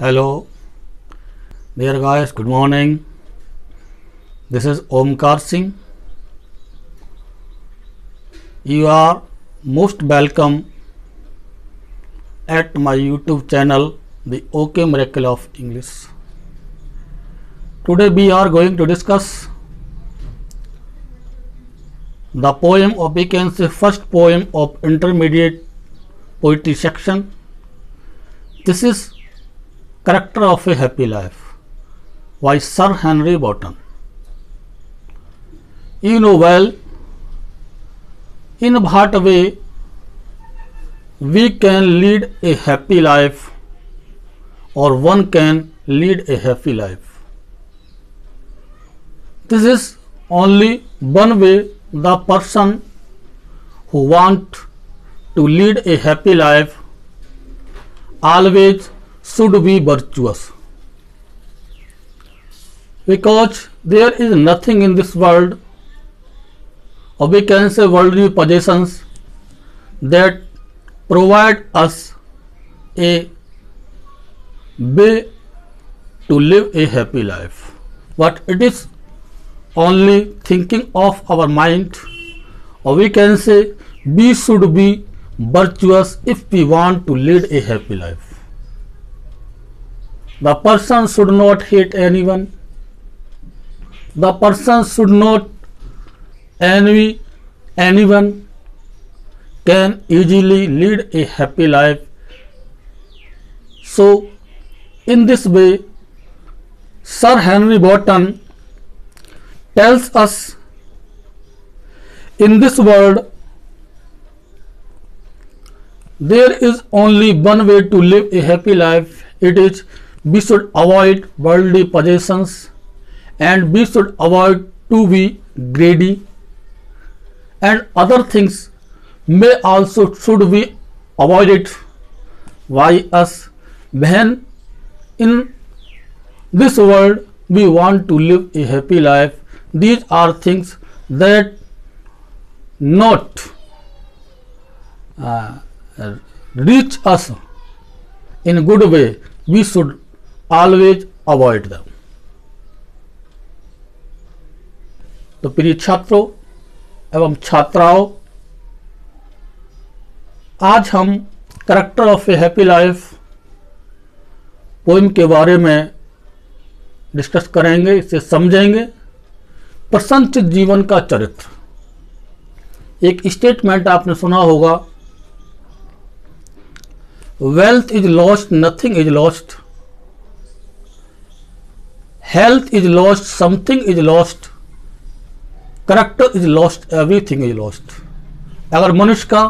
Hello, dear guys, good morning. This is Omkar Singh. You are most welcome at my YouTube channel, The OK Miracle of English. Today we are going to discuss the poem of we first poem of intermediate poetry section. This is Character of a Happy Life by Sir Henry Wotton. You know well in what way we can lead a happy life or one can lead a happy life. This is only one way the person who want to lead a happy life always should be virtuous. Because there is nothing in this world or we can say worldly possessions that provide us a way to live a happy life. But it is only thinking of our mind. Or we can say we should be virtuous if we want to lead a happy life the person should not hate anyone. The person should not envy anyone. Can easily lead a happy life. So in this way sir henry wotton tells us in this world there is only one way to live a happy life. It is we should avoid worldly possessions and we should avoid to be greedy. And other things may also should be avoided by us? When in this world we want to live a happy life these are things that not uh, reach us in a good way. We should always avoid them. तो प्रिय छात्रों एवं छात्राओं, आज हम character of a happy life poem के बारे में डिस्कस करेंगे, इसे समझेंगे। प्रसन्नचित जीवन का चरित्र। एक स्टेटमेंट आपने सुना होगा wealth is lost nothing is lost health is lost something is lost character is lost everything is lost अगर मनुष्य का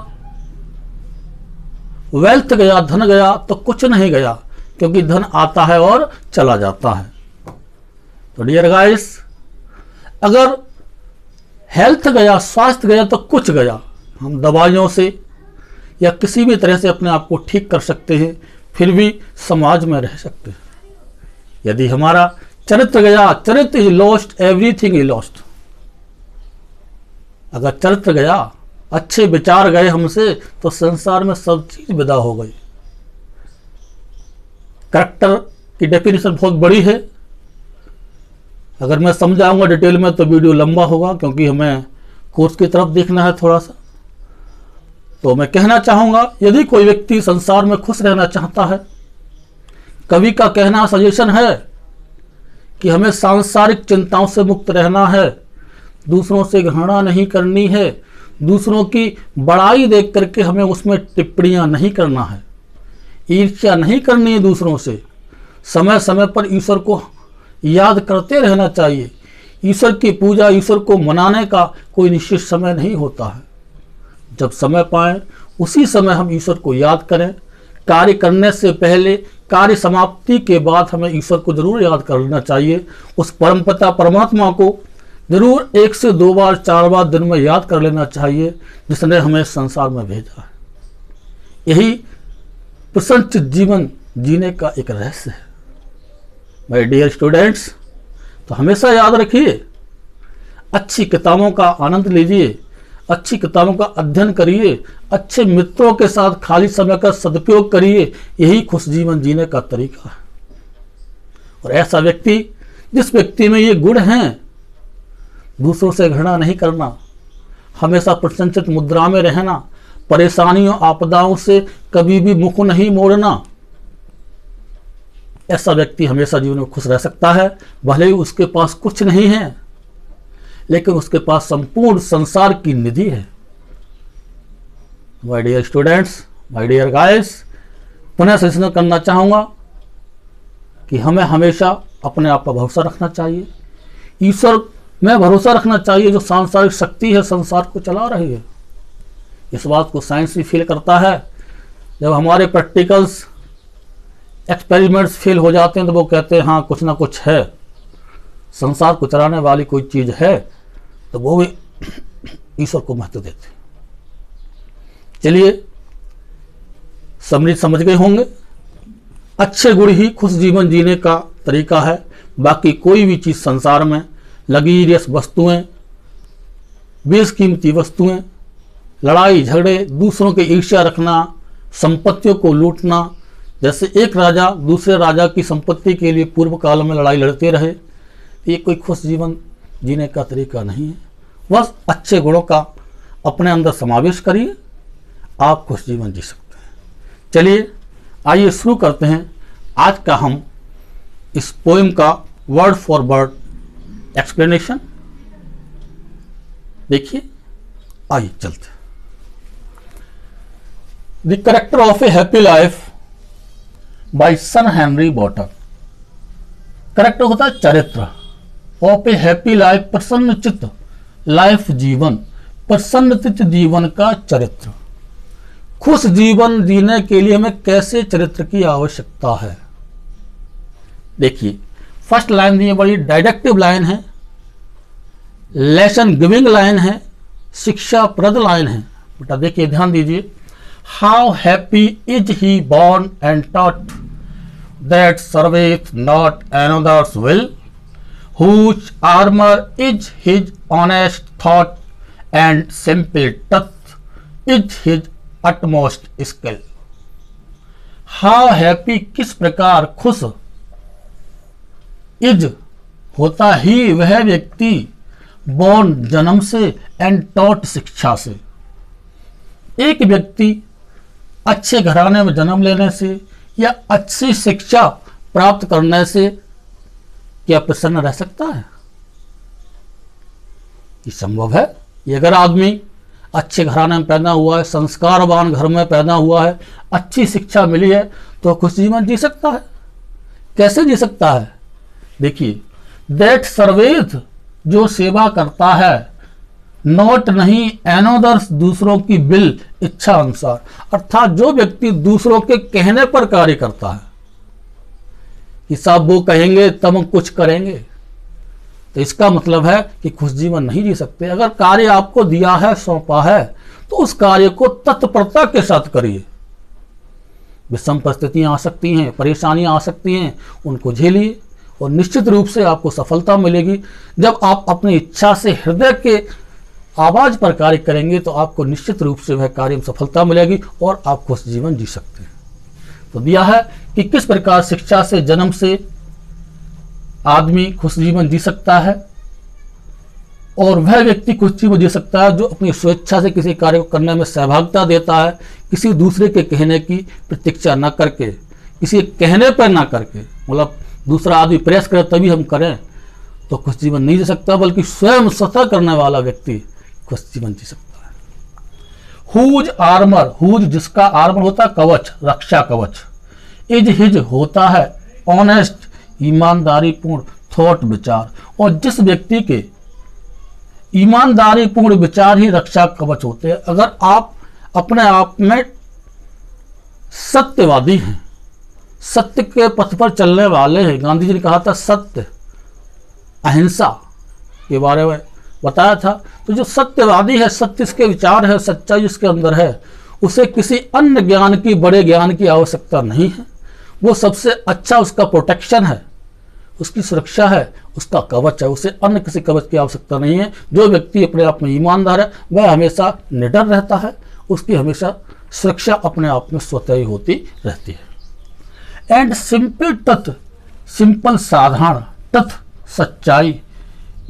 वेल्थ गया, धन गया तो कुछ नहीं गया, क्योंकि धन आता है और चला जाता है। तो डियर गाइस अगर हेल्थ गया, स्वास्थ्य गया तो कुछ गया। हम दवाइयों से या किसी भी तरह से अपने आप को ठीक कर सकते हैं, फिर भी समाज में रह सकते हैं। यदि हमारा चरित्र गया चरित्र is lost everything is lost अगर चरित्र गया अच्छे विचार गए हमसे तो संसार में सब चीज़ विदा हो गई। करेक्टर की डेफिनेशन बहुत बड़ी है। अगर मैं समझाऊँगा डिटेल में तो वीडियो लंबा होगा, क्योंकि हमें कोर्स की तरफ़ देखना है थोड़ा सा तो मैं कहना चाहूँगा, यदि कोई व्यक्ति संसार में खुश रहना चाहता है, कवि का कहना सजेशन है कि हमें सांसारिक चिंताओं से मुक्त रहना है। दूसरों से घृणा नहीं करनी है। दूसरों की बड़ाई देख करके हमें उसमें टिप्पणियाँ नहीं करना है। ईर्ष्या नहीं करनी है दूसरों से। समय समय पर ईश्वर को याद करते रहना चाहिए। ईश्वर की पूजा ईश्वर को मनाने का कोई निश्चित समय नहीं होता है। जब समय पाए, उसी समय हम ईश्वर को याद करें। कार्य करने से पहले कार्य समाप्ति के बाद हमें ईश्वर को ज़रूर याद कर लेना चाहिए। उस परम परमपिता परमात्मा को ज़रूर एक से दो बार, चार बार दिन में याद कर लेना चाहिए, जिसने हमें संसार में भेजा है। यही प्रसन्नचित जीवन जीने का एक रहस्य है। माय डियर स्टूडेंट्स तो हमेशा याद रखिए, अच्छी किताबों का आनंद लीजिए अच्छी किताबों का अध्ययन करिए, अच्छे मित्रों के साथ खाली समय का सदुपयोग करिए, यही खुश जीवन जीने का तरीका है। और ऐसा व्यक्ति, जिस व्यक्ति में ये गुण हैं, दूसरों से घृणा नहीं करना, हमेशा प्रसन्नचित मुद्रा में रहना, परेशानियों, आपदाओं से कभी भी मुख नहीं मोड़ना, ऐसा व्यक्ति हमेशा जीवन में खुश रह सकता है, भले ही उसके पास कुछ नहीं है। लेकिन उसके पास संपूर्ण संसार की निधि है। My dear students my dear guys पुनः सूचना करना चाहूँगा कि हमें हमेशा अपने आप पर भरोसा रखना चाहिए। ईश्वर, में भरोसा रखना चाहिए जो सांसारिक शक्ति है, संसार को चला रही है। इस बात को साइंस भी फील करता है। जब हमारे प्रैक्टिकल्स एक्सपेरिमेंट्स फेल हो जाते हैं तो वो कहते हैं हाँ कुछ ना कुछ है। संसार को चलाने वाली कोई चीज़ है। तो वो भी ईश्वर को महत्व देते चलिए समृद्ध समझ गए होंगे। अच्छे गुण ही खुश जीवन जीने का तरीका है। बाकी कोई भी चीज़ संसार में लगीरियस वस्तुएँ, बेशकीमती वस्तुएँ, लड़ाई झगड़े, दूसरों की ईर्ष्या रखना, संपत्तियों को लूटना, जैसे एक राजा दूसरे राजा की संपत्ति के लिए पूर्व काल में लड़ाई लड़ते रहे, ये कोई खुश जीवन जीने का तरीका नहीं है। बस अच्छे गुणों का अपने अंदर समावेश करिए, आप खुश जीवन जी सकते हैं। चलिए, आइए शुरू करते हैं। आज का हम इस पोइम का वर्ड फॉर वर्ड एक्सप्लेनेशन देखिए, आइए चलते the character of a happy life by sir Henry बॉटर character होता है चरित्र। ऑफ़ ए हैप्पी लाइफ, प्रसन्न चित्त, लाइफ जीवन, प्रसन्न चित्त जीवन का चरित्र। खुश जीवन जीने के लिए हमें कैसे चरित्र की आवश्यकता है? देखिए फ़र्स्ट लाइन दी बड़ी डायरेक्टिव लाइन है लेसन गिविंग लाइन है शिक्षा प्रद लाइन है। बेटा, देखिए, ध्यान दीजिए how happy is he born and taught that serveth not another's will whose armor is his honest thought and simple touch is his utmost skill. How happy किस प्रकार खुश इज़ होता ही वह व्यक्ति बॉर्न जन्म से एंड टॉट शिक्षा से एक व्यक्ति अच्छे घराने में जन्म लेने से या अच्छी शिक्षा प्राप्त करने से क्या प्रसन्न रह सकता है? ये संभव है। ये अगर आदमी अच्छे घराने में पैदा हुआ है, संस्कारवान घर में पैदा हुआ है, अच्छी शिक्षा मिली है तो खुश जीवन जी सकता है। कैसे जी सकता है? देखिए, दैट सर्वेथ जो सेवा करता है, नोट नहीं एनोदर्स दूसरों की बिल, इच्छा अनुसार। अर्थात जो व्यक्ति दूसरों के कहने पर कार्य करता है कि सब वो कहेंगे, तब हम कुछ करेंगे। तो इसका मतलब है कि खुश जीवन नहीं जी सकते। अगर कार्य आपको दिया है, सौंपा है तो उस कार्य को तत्परता के साथ करिए। विषम परिस्थितियाँ आ सकती हैं, परेशानियाँ आ सकती हैं, उनको झेलिए और निश्चित रूप से आपको सफलता मिलेगी। जब आप अपनी इच्छा से हृदय के आवाज़ पर कार्य करेंगे तो आपको निश्चित रूप से वह कार्य में सफलता मिलेगी और आप खुश जीवन जी सकते हैं। तो दिया है कि किस प्रकार शिक्षा से जन्म से आदमी खुश जीवन जी सकता है और वह व्यक्ति खुश जीवन जी सकता है जो अपनी स्वेच्छा से किसी कार्य को करने में सहभागिता देता है, किसी दूसरे के कहने की प्रतीक्षा न करके, किसी कहने पर ना करके। मतलब दूसरा आदमी प्रयास करे तभी हम करें तो खुश जीवन नहीं जी सकता, बल्कि स्वयं स्वतः करने वाला व्यक्ति खुश जीवन जी सकता हुज आर्मर, हुज जिसका आर्मर होता है, कवच, रक्षा कवच। इज़ हिज होता है ऑनेस्ट ईमानदारी पूर्ण थॉट विचार। और जिस व्यक्ति के ईमानदारी पूर्ण विचार ही रक्षा कवच होते हैं, अगर आप अपने आप में सत्यवादी हैं, सत्य के पथ पर चलने वाले हैं, गांधी जी ने कहा था, सत्य अहिंसा के बारे में बताया था तो जो सत्यवादी है, सत्य इसके विचार है, सच्चाई उसके अंदर है, उसे किसी अन्य ज्ञान की, बड़े ज्ञान की आवश्यकता नहीं है। वो सबसे अच्छा उसका प्रोटेक्शन है, उसकी सुरक्षा है, उसका कवच है, उसे अन्य किसी कवच की आवश्यकता नहीं है। जो व्यक्ति अपने आप में ईमानदार है, वह हमेशा निडर रहता है, उसकी हमेशा सुरक्षा अपने आप में स्वतः ही होती रहती है। एंड सिंपल तत्व सिंपल साधारण तथ सच्चाई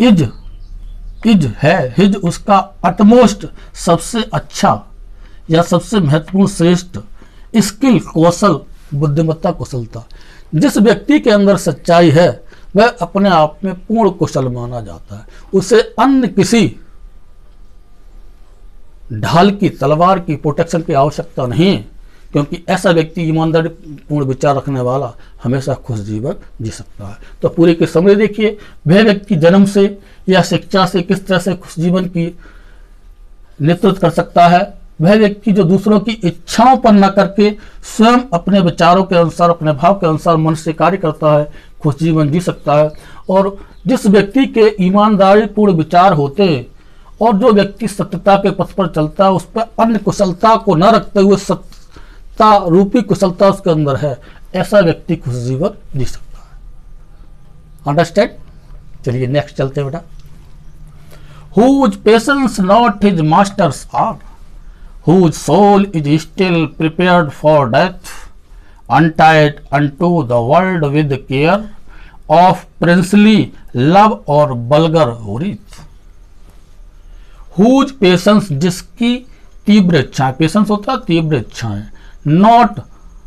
इज़ इज़ है, हिज उसका अटमोस्ट सबसे अच्छा या सबसे महत्वपूर्ण श्रेष्ठ। स्किल, कौशल, बुद्धिमत्ता, कुशलता। जिस व्यक्ति के अंदर सच्चाई है, वह अपने आप में पूर्ण कुशल माना जाता है। उसे अन्य किसी ढाल की, तलवार की प्रोटेक्शन की आवश्यकता नहीं, क्योंकि ऐसा व्यक्ति ईमानदारी, पूर्ण विचार रखने वाला हमेशा खुश जीवन जी सकता है। तो पूरे की समझ देखिए, वह व्यक्ति जन्म से या शिक्षा से किस तरह से खुश जीवन की नेतृत्व कर सकता है? वह व्यक्ति जो दूसरों की इच्छाओं पर न करके स्वयं अपने विचारों के अनुसार, अपने भाव के अनुसार मन से कार्य करता है, खुश जीवन जी सकता है। और जिस व्यक्ति के ईमानदारी पूर्ण विचार होते और जो व्यक्ति सत्यता के पथ पर चलता है, उस पर अन्य कुशलता को न रखते हुए सत्यता रूपी कुशलता उसके अंदर है। ऐसा व्यक्ति खुश जीवन जी सकता है। अंडरस्टैंड चलिए नेक्स्ट चलते बेटा। Whose patience not his masters are, whose soul is still prepared for death, untied unto the world with care of princely love or vulgar wreath. Whose patience जिसकी तीव्र इच्छा पेशेंस होता है तीव्र इच्छाएँ नॉट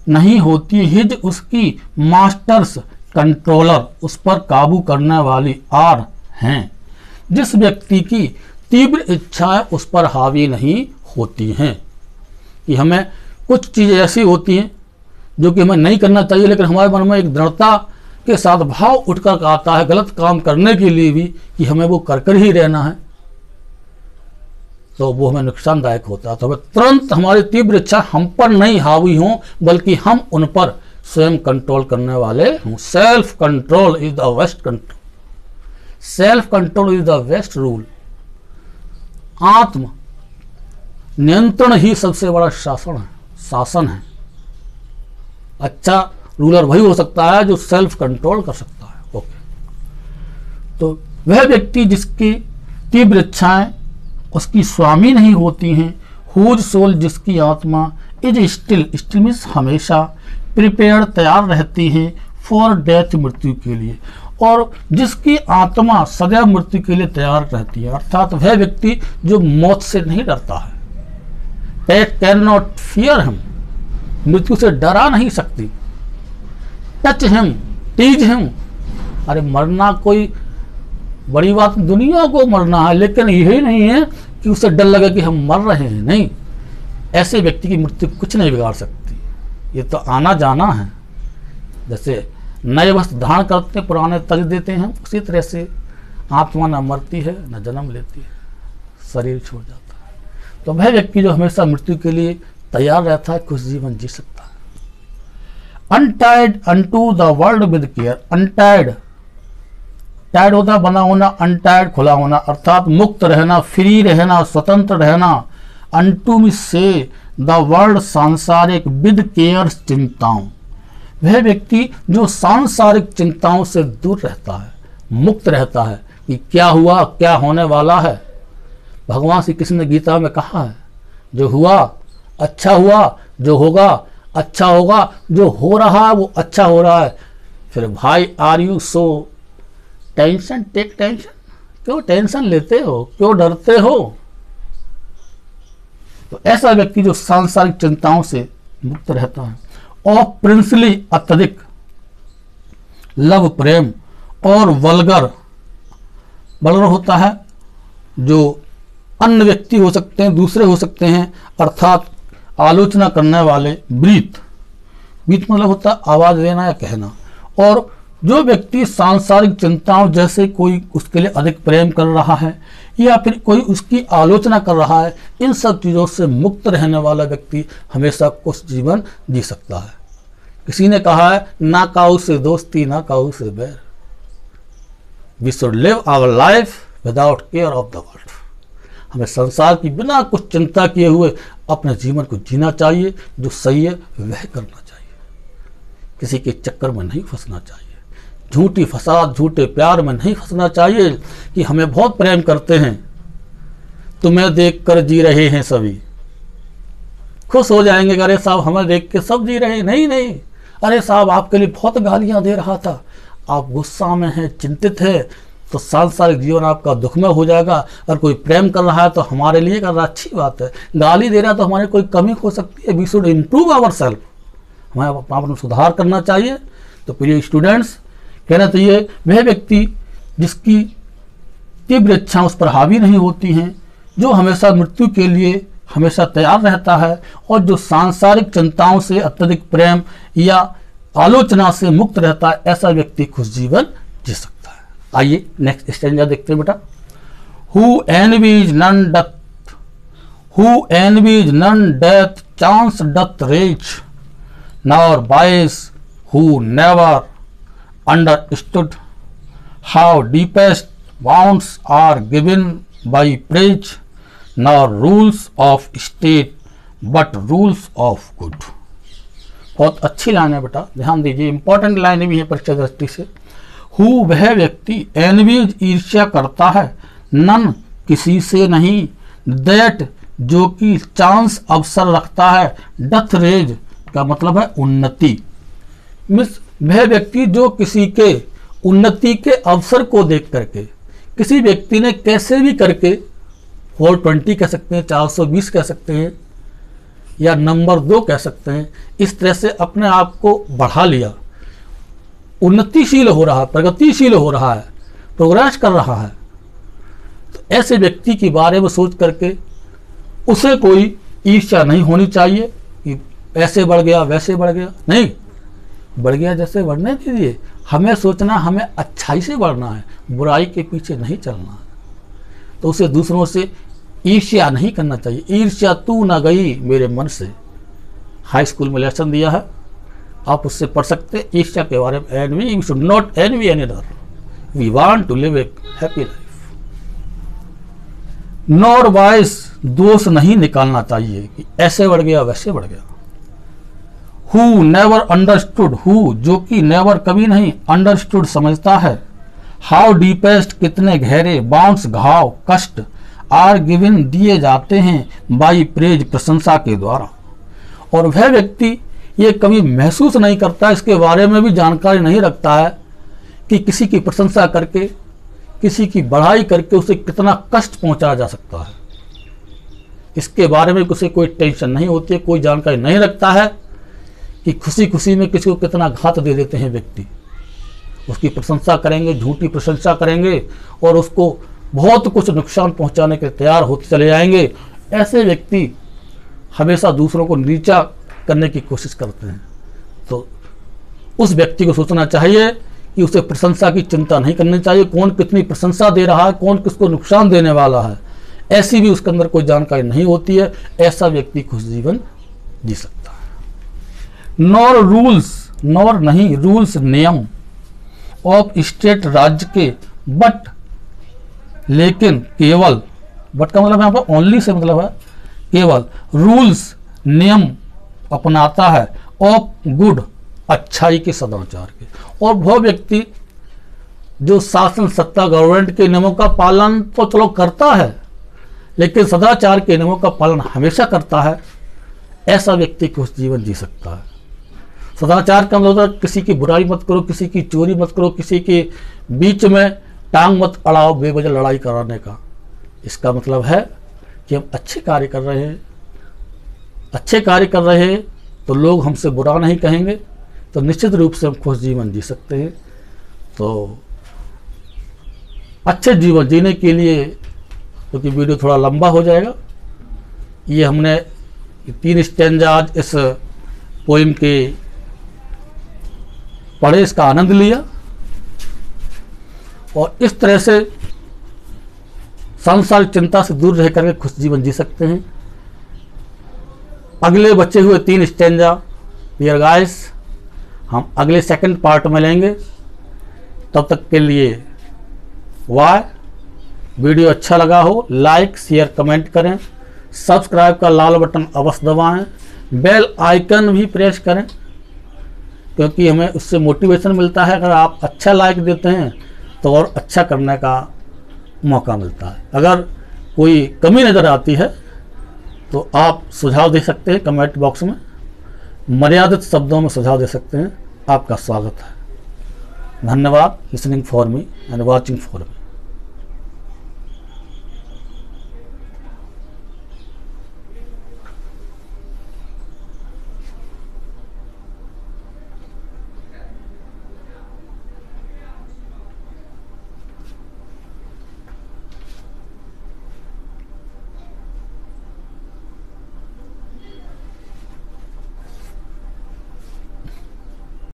नहीं होती हिज उसकी मास्टर्स कंट्रोलर उस पर काबू करने वाली आर हैं जिस व्यक्ति की तीव्र इच्छाएँ उस पर हावी नहीं होती हैं। कि हमें कुछ चीज़ें ऐसी होती हैं जो कि हमें नहीं करना चाहिए, लेकिन हमारे मन में एक दृढ़ता के साथ भाव उठकर आता है गलत काम करने के लिए भी कि हमें वो कर कर ही रहना है। तो वो हमें नुकसानदायक होता है। तो हमें तुरंत हमारी तीव्र इच्छा हम पर नहीं हावी हो, बल्कि हम उन पर स्वयं कंट्रोल करने वाले हों। Self control is the best control self control is the best rule आत्म नियंत्रण ही सबसे बड़ा शासन है शासन है अच्छा रूलर वही हो सकता है जो सेल्फ कंट्रोल कर सकता है ओके तो वह व्यक्ति जिसकी तीव्र इच्छाएँ, उसकी स्वामी नहीं होती हैं हुज सोल जिसकी आत्मा इज़ स्टिल स्टिल मीन्स हमेशा प्रिपेयर तैयार रहती है फॉर डेथ मृत्यु के लिए। और जिसकी आत्मा सदैव मृत्यु के लिए तैयार रहती है, अर्थात वह व्यक्ति जो मौत से नहीं डरता है। कैन नॉट फियर हम मृत्यु से डरा नहीं सकती। टच हिम टीज हिम अरे मरना कोई बड़ी बात दुनिया को मरना है, लेकिन यही नहीं है कि उसे डर लगे कि हम मर रहे हैं, नहीं। ऐसे व्यक्ति की मृत्यु कुछ नहीं बिगाड़ सकती। ये तो आना जाना है। जैसे नए वस्त्र धारण करते पुराने तज देते हैं, उसी तरह से आत्मा न मरती है, न जन्म लेती है, शरीर छोड़ जाता है। तो वह व्यक्ति जो हमेशा मृत्यु के लिए तैयार रहता है, खुश जीवन जी सकता है। Untied unto the world with care untied tied होता बना होना अनटाइड खुला होना, अर्थात मुक्त रहना फ्री रहना, स्वतंत्र रहना अनटू से द वर्ल्ड सांसारिक विद केयर चिंताओं। वह व्यक्ति जो सांसारिक चिंताओं से दूर रहता है, मुक्त रहता है कि क्या हुआ, क्या होने वाला है। भगवान श्री कृष्ण ने गीता में कहा है, जो हुआ अच्छा हुआ, जो होगा अच्छा होगा, जो हो रहा है, वो अच्छा हो रहा है। फिर, भाई are you so tension take tension क्यों टेंशन लेते हो? क्यों डरते हो? तो ऐसा व्यक्ति जो सांसारिक चिंताओं से मुक्त रहता है और प्रिंसली अत्यधिक लव प्रेम और वलगर वलगर होता है, जो अन्य व्यक्ति हो सकते हैं, दूसरे हो सकते हैं, अर्थात आलोचना करने वाले ब्रीत ब्रीत मतलब होता है आवाज़ देना या कहना। और जो व्यक्ति सांसारिक चिंताओं जैसे कोई उसके लिए अधिक प्रेम कर रहा है या फिर कोई उसकी आलोचना कर रहा है, इन सब चीज़ों से मुक्त रहने वाला व्यक्ति हमेशा कुछ जीवन जी सकता है। किसी ने कहा है, ना काऊ से दोस्ती, ना काऊ से बैर। We should live our life without care of the world हमें संसार की बिना कुछ चिंता किए हुए अपने जीवन को जीना चाहिए, जो सही है, वह करना चाहिए। किसी के चक्कर में नहीं फंसना चाहिए। झूठी फसाद, झूठे प्यार में नहीं फंसना चाहिए कि हमें बहुत प्रेम करते हैं। तुम्हें देख कर जी रहे हैं सभी। खुश हो जाएँगे अरे साहब, हमें देख के सब जी रहे नहीं नहीं। अरे साहब, आपके लिए बहुत गालियाँ दे रहा था। आप गुस्सा में हैं, चिंतित है तो सांसारिक जीवन आपका दुखमय हो जाएगा। अगर कोई प्रेम कर रहा है तो हमारे लिए कर रहा अच्छी बात है। गाली दे रहा है तो हमारी कोई कमी हो सकती है। We should improve our self हमें अपना सुधार करना चाहिए। तो प्रिय स्टूडेंट्स कहना चाहिए वह व्यक्ति जिसकी तीव्र इच्छा उस पर हावी नहीं होती हैं, जो हमेशा मृत्यु के लिए हमेशा तैयार रहता है और जो सांसारिक चिंताओं से, अत्यधिक प्रेम या आलोचना से मुक्त रहता है, ऐसा व्यक्ति खुश जीवन जी सकता है। आइए नेक्स्ट स्टेंजा देखते हैं बेटा। Who envies none that who envies none that chance doth raise nor vice who never understood how deepest bounds are given by praise, nor rules of state but rules of good. बहुत अच्छी line है बेटा। ध्यान दीजिए important line भी है परीक्षा दृष्टि से। हु वह व्यक्ति एनवीज ईर्ष्या करता है नन किसी से नहीं। दैट जो कि चांस अवसर रखता है डथ रेज का मतलब है उन्नति। मिस वह व्यक्ति जो किसी के उन्नति के अवसर को देख करके, किसी व्यक्ति ने कैसे भी करके, फोर ट्वेंटी कह सकते हैं, चार सौ बीस कह सकते हैं, या नंबर दो कह सकते हैं, इस तरह से अपने आप को बढ़ा लिया। उन्नतिशील हो रहा है प्रगतिशील हो रहा है, प्रोग्रेस कर रहा है। तो ऐसे व्यक्ति के बारे में सोच करके, उसे कोई ईर्ष्या नहीं होनी चाहिए कि ऐसे बढ़ गया, वैसे बढ़ गया, नहीं। बढ़ गया जैसे बढ़ने दीजिए हमें सोचना, हमें अच्छाई से बढ़ना है, बुराई के पीछे नहीं चलना है। तो उसे दूसरों से ईर्ष्या नहीं करना चाहिए। ईर्ष्या तू ना गई मेरे मन से। हाई स्कूल में लेसन दिया है। आप उससे पढ़ सकते हैं ईर्ष्या के बारे में। And we should not envy another we want to live a happy life nor vice दोष नहीं निकालना चाहिए कि ऐसे बढ़ गया, वैसे बढ़ गया। हु नेवर अंडरस्टूड हु जो कि नेवर कभी नहीं अंडरस्टूड समझता है। हाउ डीपेस्ट कितने गहरे बाउंस घाव, कष्ट आर गिवन दिए जाते हैं बाई प्रेज प्रशंसा के द्वारा। और वह व्यक्ति ये कभी महसूस नहीं करता, इसके बारे में भी जानकारी नहीं रखता है कि किसी की प्रशंसा करके, किसी की बढ़ाई करके उसे कितना कष्ट पहुँचाया जा सकता है। इसके बारे में उसे कोई टेंशन नहीं होती है, कोई जानकारी नहीं रखता है। कि खुशी खुशी में किसी को कितना घात दे देते हैं व्यक्ति। उसकी प्रशंसा करेंगे, झूठी प्रशंसा करेंगे और उसको बहुत कुछ नुकसान पहुँचाने के तैयार होते चले जाएँगे। ऐसे व्यक्ति हमेशा दूसरों को नीचा करने की कोशिश करते हैं। तो उस व्यक्ति को सोचना चाहिए कि उसे प्रशंसा की चिंता नहीं करनी चाहिए। कौन कितनी प्रशंसा दे रहा है, कौन किसको नुकसान देने वाला है। ऐसी भी उसके अंदर कोई जानकारी नहीं होती है। ऐसा व्यक्ति खुश जीवन जी सकता नॉर रूल्स, नॉर नहीं, रूल्स नियम ऑफ़ स्टेट राज्य के, बट लेकिन केवल, बट का मतलब यहाँ पर ओनली से मतलब है केवल, रूल्स, नियम अपनाता है ऑफ़ गुड अच्छाई के सदाचार के। और वह व्यक्ति जो शासन, सत्ता गवर्नमेंट के नियमों का पालन तो चलो करता है, लेकिन सदाचार के नियमों का पालन हमेशा करता है, ऐसा व्यक्ति कुछ जीवन जी सकता है। सदाचार का मतलब किसी की बुराई मत करो, किसी की चोरी मत करो, किसी के बीच में टांग मत अड़ाओ बेवजह लड़ाई कराने का। इसका मतलब है कि हम अच्छे कार्य कर रहे हैं। अच्छे कार्य कर रहे हैं तो लोग हमसे बुरा नहीं कहेंगे तो निश्चित रूप से हम खुश जीवन जी सकते हैं। तो अच्छे जीवन जीने के लिए, क्योंकि तो वीडियो थोड़ा लंबा हो जाएगा, ये हमने तीन स्टैंड आज इस पोइम के पढ़े, इसका आनंद लिया और इस तरह से संसार चिंता से दूर रह करके खुश जीवन जी सकते हैं। अगले बचे हुए तीन स्टेंजा डियर गाइस हम अगले सेकंड पार्ट में लेंगे। तब तक के लिए वाय वीडियो अच्छा लगा हो लाइक शेयर कमेंट करें। सब्सक्राइब का लाल बटन अवश्य दबाएँ। बेल आइकन भी प्रेस करें। क्योंकि हमें उससे मोटिवेशन मिलता है। अगर आप अच्छा लाइक देते हैं तो और अच्छा करने का मौका मिलता है। अगर कोई कमी नज़र आती है तो आप सुझाव दे सकते हैं कमेंट बॉक्स में। मर्यादित शब्दों में सुझाव दे सकते हैं। आपका स्वागत है। धन्यवाद। Listening for me and watching for me